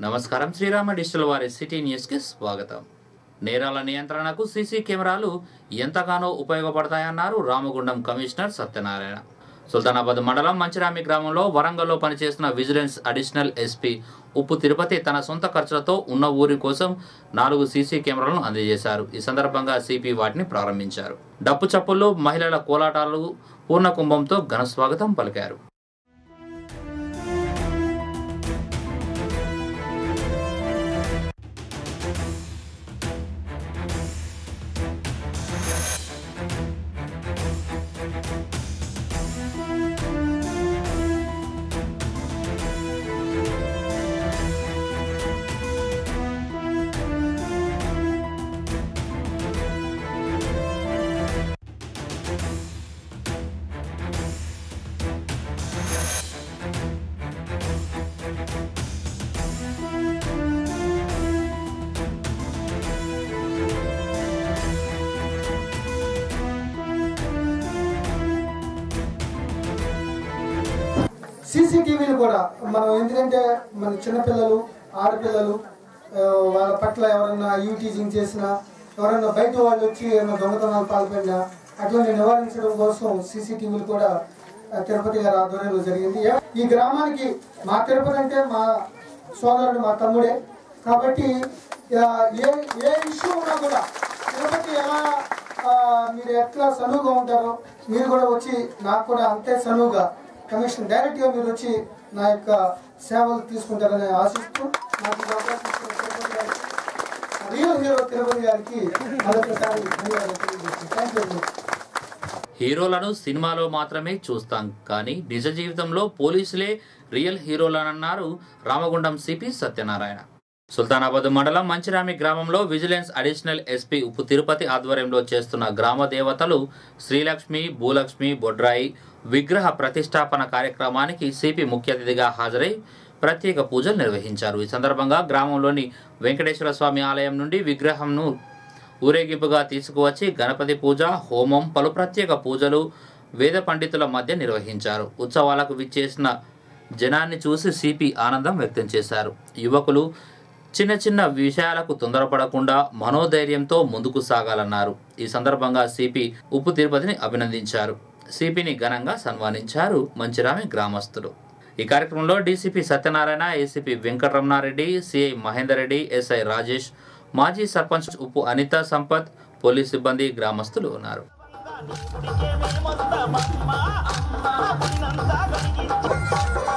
నమస్కారం. శ్రీరామ డిజిటల్ వారి సిటీ న్యూస్కి స్వాగతం. నేరాల నియంత్రణకు సీసీ కెమెరాలు ఎంతగానో ఉపయోగపడతాయన్నారు రామగుండం కమిషనర్ సత్యనారాయణ. సుల్తానాబాద్ మండలం మంచిరామి గ్రామంలో వరంగల్లో పనిచేస్తున్న విజిలెన్స్ అడిషనల్ ఎస్పీ ఉప్పు తిరుపతి తన సొంత ఖర్చులతో ఉన్న ఊరి కోసం నాలుగు సీసీ కెమెరాలను అందజేశారు. ఈ సందర్భంగా సిపి వాటిని ప్రారంభించారు. డప్పు చప్పుల్లో మహిళల కోలాటాలు పూర్ణ కుంభంతో ఘన స్వాగతం పలికారు. కూడా. మనం ఎందుకంటే మన చిన్నపిల్లలు ఆడపిల్లలు వాళ్ళ పట్ల ఎవరన్నా యూటీజింగ్ చేసినా ఎవరన్నా బయట వాళ్ళు వచ్చి ఏమైనా దొంగతనాలు పాల్పడినా అటువంటి నివారించడం కోసం సీసీటీవీలు కూడా తిరుపతి గారి ఆధ్వర్యంలో జరిగింది. ఈ గ్రామానికి మా తిరుపతి అంటే మా సోదరుడు మా తమ్ముడే. కాబట్టి ఏ ఏ ఇష్యూ ఉన్నా కూడా తిరుపతి ఎలా మీరు ఎట్లా సనువుగా ఉంటారో మీరు కూడా వచ్చి నాకు కూడా అంతే సనువుగా కమిషన్ డైరెక్ట్గా మీరు వచ్చి నా యొక్క సేవలు తీసుకుంటారని ఆశిస్తూ నాకు హీరో తిరుపతి గారికి మరొకసారి ధన్యవాదాలు హీరోలను సినిమాలో మాత్రమే చూస్తాం కానీ నిజ జీవితంలో పోలీసులే రియల్ హీరోలనన్నారు రామగుండం సిపి సత్యనారాయణ. సుల్తానాబాద్ మండలం మంచిరామి గ్రామంలో విజిలెన్స్ అడిషనల్ ఎస్పీ ఉప్పు తిరుపతి ఆధ్వర్యంలో చేస్తున్న గ్రామ దేవతలు శ్రీలక్ష్మి భూలక్ష్మి బొడ్రాయి విగ్రహ ప్రతిష్టాపన కార్యక్రమానికి సిపి ముఖ్య అతిథిగా హాజరై ప్రత్యేక పూజలు నిర్వహించారు. ఈ సందర్భంగా గ్రామంలోని వెంకటేశ్వర స్వామి ఆలయం నుండి విగ్రహంను ఊరేగింపుగా తీసుకువచ్చి గణపతి పూజ హోమం పలు ప్రత్యేక పూజలు వేద పండితుల మధ్య నిర్వహించారు. ఉత్సవాలకు విచ్చేసిన జనాన్ని చూసి సిపి ఆనందం వ్యక్తం చేశారు. యువకులు చిన్న చిన్న విషయాలకు తొందరపడకుండా మనోధైర్యంతో ముందుకు సాగాలన్నారు. ఈ సందర్భంగా సిపి ఉప్పు తిరుపతిని అభినందించారు. సిపిని ఘనంగా సన్మానించారు మంచిరామి గ్రామస్తులు. ఈ కార్యక్రమంలో DCP Satyanarayana ACP Venkataramana Reddy CI Mahender Reddy SI Rajesh మాజీ సర్పంచ్ ఉప్పు అనిత సంపత్ పోలీస్ సిబ్బంది గ్రామస్తులు ఉన్నారు. ఆషాఢం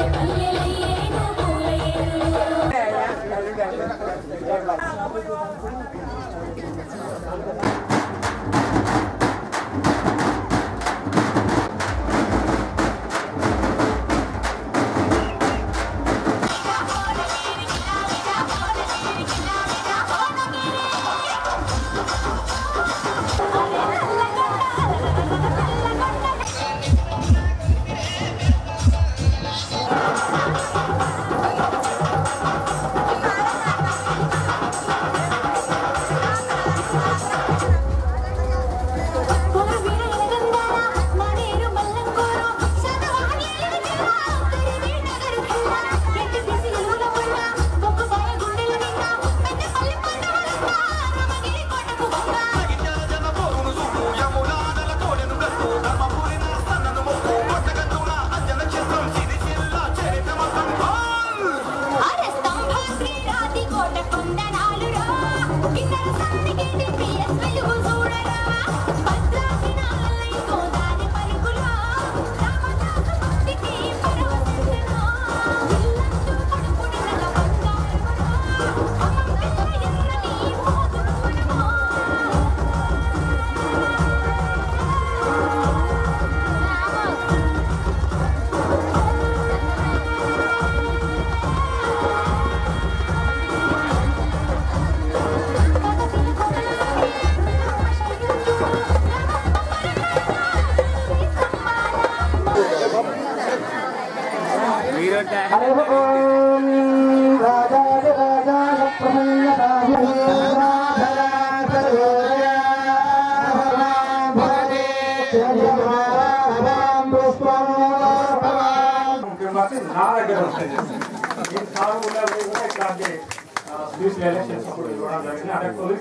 Alle, alle.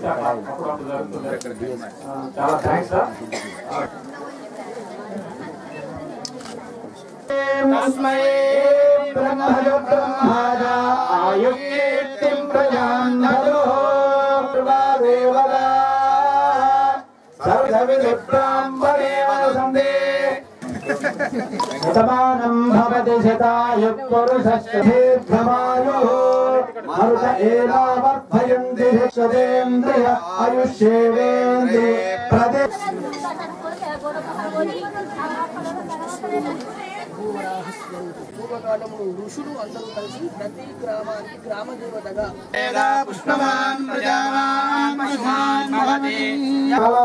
అట్లా అప్పుడు అప్పుడు జరుగుతుంది ఆ, చాలా థ్యాంక్స్ సార్ తస్మై బ్రహ్మజ బ్రహ్మాజ ఆయుక్తిం ప్రజాన్నదో దేవదా సర్వవిధ బ్రాహ్మణేవ సందే శతమానం భవతి శతాయు పురుషశ్చ దీర్ఘమాయు మరుత పూర్వకాలంలో ఋషులు అందరూ కలిసి ప్రతి గ్రామానికి గ్రామ దేవతగా చాలా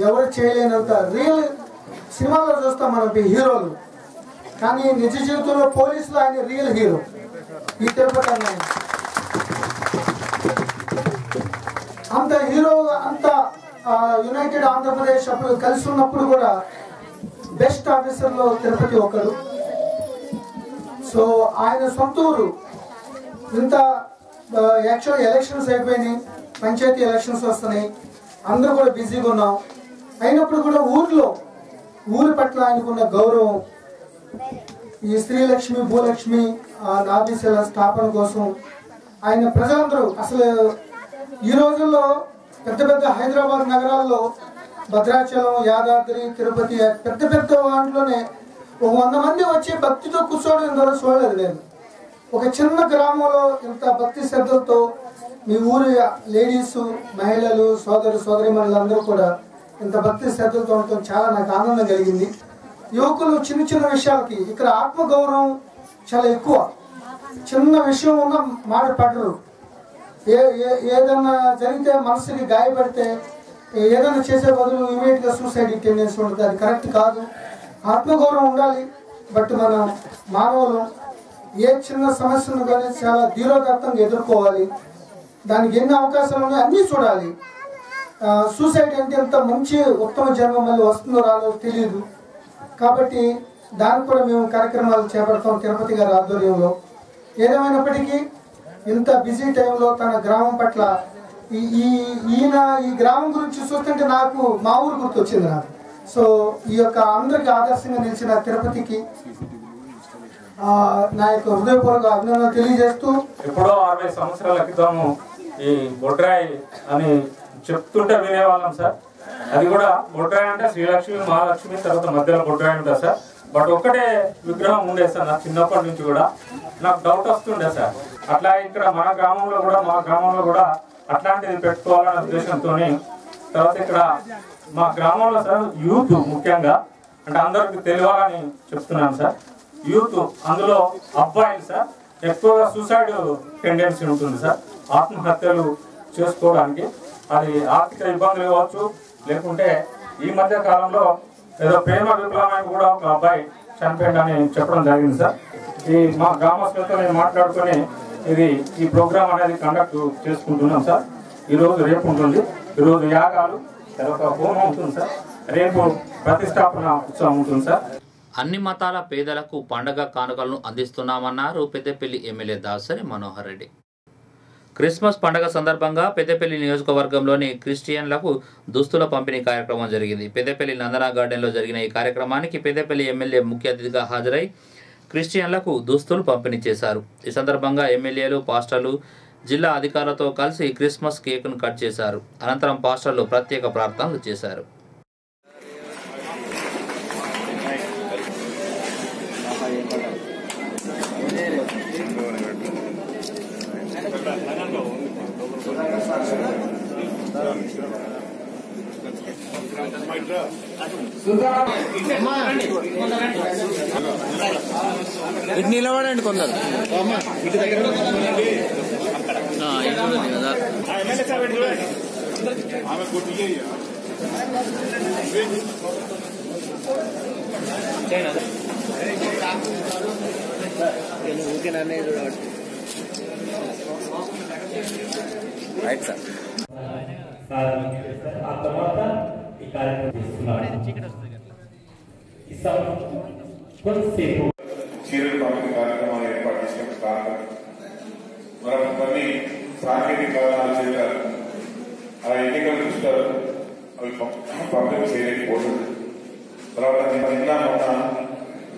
ఎవరు చేయలేనంత రియల్ సినిమాలో చూస్తాం మనం హీరోలు. కానీ నిజ జీవితంలో పోలీసులు ఆయన రియల్ హీరో ఈ తిరుపతి అన్నయ్య. అంత హీరో అంత యునైటెడ్ ఆంధ్రప్రదేశ్ అప్పుడు కలిసి ఉన్నప్పుడు కూడా బెస్ట్ ఆఫీసర్లో తిరుపతి ఒకరు సో ఆయన సొంత ఊరు. ఇంత యాక్చువల్ ఎలక్షన్స్ అయిపోయినాయి. పంచాయతీ ఎలక్షన్స్ వస్తున్నాయి. అందరూ కూడా బిజీగా ఉన్నాం. అయినప్పుడు కూడా ఊర్లో ఊరి పట్ల ఆయనకున్న గౌరవం ఈ స్త్రీలక్ష్మి భూలక్ష్మి ఆ, స్థాపన కోసం ఆయన ప్రజలందరూ అసలు ఈ రోజుల్లో పెద్ద పెద్ద హైదరాబాద్ నగరాల్లో భద్రాచలం యాదాద్రి తిరుపతి పెద్ద పెద్ద వాటిలోనే ఒక వంద మంది వచ్చి భక్తితో కూర్చోవడం ఇంతవరకు చూడలేదు నేను. ఒక చిన్న గ్రామంలో ఇంత భక్తి శ్రద్ధలతో మీ ఊరి లేడీస్ మహిళలు సోదరు సోదరిమణులందరూ కూడా ఇంత భక్తి శ్రద్ధలతో ఉండటం చాలా నాకు ఆనందం కలిగింది. యువకులు చిన్న చిన్న విషయాలకి ఇక్కడ ఆత్మగౌరవం చాలా ఎక్కువ. చిన్న విషయం ఉన్న మాట పడరు. ఏ ఏ- ఏదన్నా జరిగితే మనసుకి గాయపడితే ఏదైనా చేసే బదులు ఇమీడియట్గా సూసైడ్ టెండెన్సీ ఉంటుంది. అది కరెక్ట్ కాదు. ఆత్మగౌరవం ఉండాలి. బట్ మన మానవులు ఏ చిన్న సమస్యను కానీ చాలా ధీరోదత్తంగా ఎదుర్కోవాలి. దానికి ఎన్ని అవకాశాలు ఉన్నాయో అన్నీ చూడాలి. సూసైడ్ అంటే ఎంత మంచి ఉత్తమ జన్మ మళ్ళీ వస్తుందో రాదో తెలియదు కాబట్టి దానికి కూడా మేము కార్యక్రమాలు చేపడతాం తిరుపతి గారి ఆధ్వర్యంలో. ఏదేమైనప్పటికీ ఇంత బిజీ టైంలో తన గ్రామం పట్ల ఈ ఈ- ఈయన ఈ గ్రామం గురించి చూస్తుంటే నాకు మా ఊరు గుర్తొచ్చింది నాకు. సో ఈ యొక్క అందరికి ఆదర్శంగా నిలిచిన తిరుపతికి నా యొక్క హృదయపూర్వక అభినందనలు తెలియజేస్తూ ఎప్పుడో అరవై సంవత్సరాల క్రితము ఈ బొడ్రాయి అని చెప్తుంటే వినేవాళ్ళం సార్. అది కూడా బొడ్రాయి అంటే శ్రీలక్ష్మి మహాలక్ష్మి తర్వాత మధ్యలో బొడ్రాయి ఉంటుంది సార్. బట్ ఒక్కటే విగ్రహం ఉండే సార్ నాకు చిన్నప్పటి నుంచి కూడా. నాకు డౌట్ వస్తుండే సార్. అట్లా ఇక్కడ మన గ్రామంలో కూడా మా గ్రామంలో కూడా అట్లాంటిది పెట్టుకోవాలనే ఉద్దేశంతో తర్వాత ఇక్కడ మా గ్రామంలో సార్ యూత్ ముఖ్యంగా అంటే అందరికి తెలియాలని చెప్తున్నాను సార్. యూత్ అందులో అబ్బాయిలు సార్ ఎక్కువగా సూసైడ్ టెండెన్సీ ఉంటుంది సార్. ఆత్మహత్యలు చేసుకోవడానికి. అది ఆర్థిక ఇబ్బందులు కావచ్చు లేకుంటే ఈ మధ్య కాలంలో ఏదో ప్రేమ విప్లవం కూడా ఒక అబ్బాయి చనిపోయిందని చెప్పడం జరిగింది సార్. ఈ మా గ్రామస్తులతో నేను మాట్లాడుకొని ఇది ఈ ప్రోగ్రామ్ అనేది కండక్ట్ చేసుకుంటున్నాం సార్. ఈరోజు రేపు ఉంటుంది. ఈరోజు యాగాలు తర్వాత హోమం ఉంటుంది సార్. రేపు ప్రతిష్టాపన ఉత్సవం ఉంటుంది సార్. అన్ని మతాల పేదలకు పండగ కానుకలను అందిస్తున్నామన్నారు పెద్దపల్లి ఎమ్మెల్యే దాసరి మనోహర్ రెడ్డి. క్రిస్మస్ పండగ సందర్భంగా పెద్దపల్లి నియోజకవర్గంలోని క్రిస్టియన్లకు దుస్తుల పంపిణీ కార్యక్రమం జరిగింది. పెద్దపల్లి నందనా గార్డెన్లో జరిగిన ఈ కార్యక్రమానికి పెద్దపల్లి ఎమ్మెల్యే ముఖ్య అతిథిగా హాజరై క్రిస్టియన్లకు దుస్తులు పంపిణీ చేశారు. ఈ సందర్భంగా ఎమ్మెల్యేలు పాస్టర్లు జిల్లా అధికారులతో కలిసి క్రిస్మస్ కేకును కట్ చేశారు. అనంతరం పాస్టర్లు ప్రత్యేక ప్రార్థనలు చేశారు. ఇటు నిలబడండి కొందరు. ఇటు దగ్గర కదా. ఆమె రైట్ సార్. ఆ తర్వాత ఈ కార్యక్రమం తీసుకున్నాం ఈ కొద్దిసేపు చీరలు పంపిణీ కార్యక్రమాలు ఏర్పాటు చేసిన కారణం మరొక కొన్ని సాంకేతిక కారణాల చేత ఆ ఎన్నికలు చూస్తారు. అవి పం- పంపిణీ చేయలేకపోతుంది తర్వాత నిన్న నిన్న మొన్న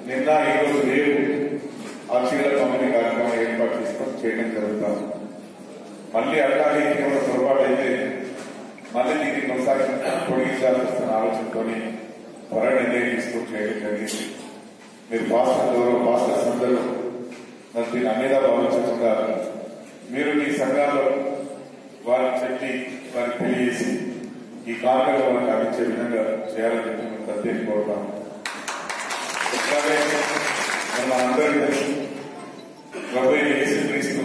నిన్న ఈరోజు రేపు ఆ చీరల పంపిణీ కార్యక్రమం ఏర్పాటు చేసుకొని చేయడం జరుగుతాం. మళ్ళీ అట్లాగే ఏమైనా పొరపాటు అయితే మళ్ళీ దీన్ని కొనసాగించడం పొడిగించాల్సి వస్తున్న ఆలోచనతోని త్వరగా నిర్ణయం తీసుకొని జరిగింది. మీరు పాస్టర్ గౌరవ పాస్టర్స్ అందరూ మరి దీన్ని అన్నిగా భావించకుండా మీరు మీ సంఘాల్లో వారిని చెప్పి వారికి తెలియజేసి ఈ కార్యక్రమం వారికి అందించే విధంగా చేయాలని చెప్పి మేము ప్రత్యేక కోరుతాం. ఎట్లాగే మరి తెలుసు ప్రభు యేసుక్రీస్తు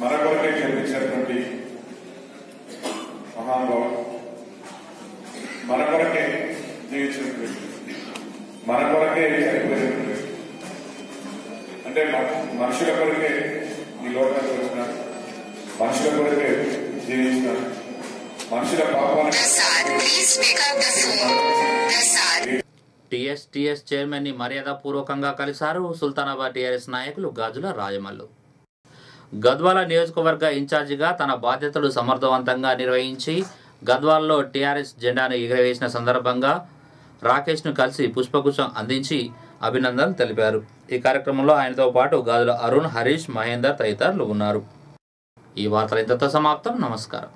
మన కొరకే జన్మించినటువంటి మహానుభావుడు. మన కొరకే జీవించినటువంటి మన కొరకే చనిపోయినటువంటి అంటే మన- మనుషుల కొరకే ఈ లోకానికి వచ్చిన మనుషుల కొరకే జీవించిన మనుషుల పాపాలను టీఎస్ టీఎస్ చైర్మన్ని మర్యాదపూర్వకంగా కలిశారు సుల్తానాబాద్ టీఆర్ఎస్ నాయకులు గాజుల రాజమల్లు. గద్వాల నియోజకవర్గ ఇన్ఛార్జిగా తన బాధ్యతలు సమర్థవంతంగా నిర్వహించి గద్వాల్లో టీఆర్ఎస్ జెండాను ఎగురవేసిన సందర్భంగా రాకేష్ను కలిసి పుష్పగుచ్చం అందించి అభినందనలు తెలిపారు. ఈ కార్యక్రమంలో ఆయనతో పాటు గాజుల అరుణ్ హరీష్ మహేందర్ తదితరులు ఉన్నారు. ఈ వార్తలు ఇంతతో సమాప్తం. నమస్కారం.